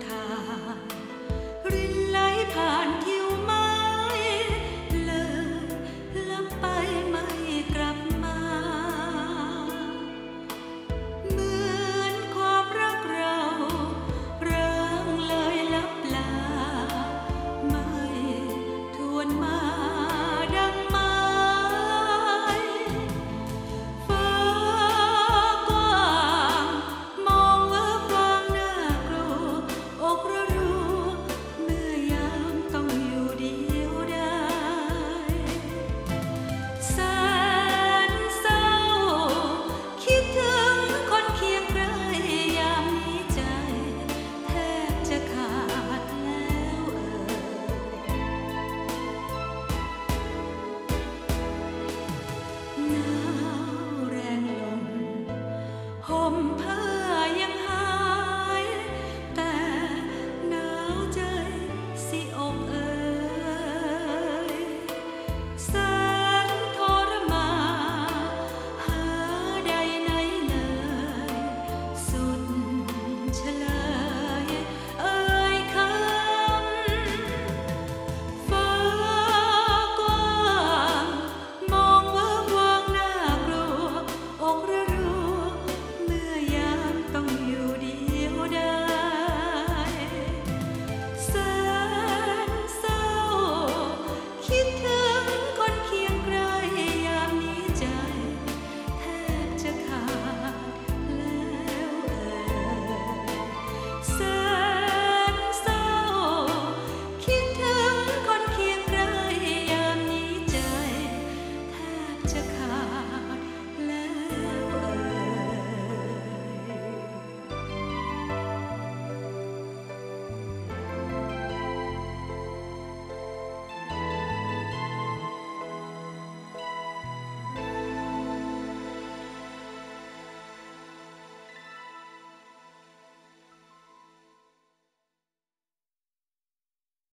他。from Paris.